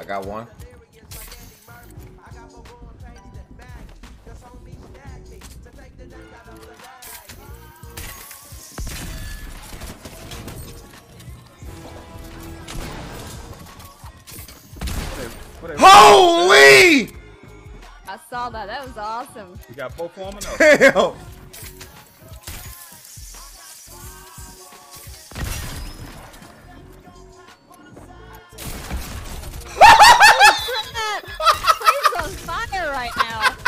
I got one. Holy! I saw that. That was awesome. You got both for him or? Damn! right now.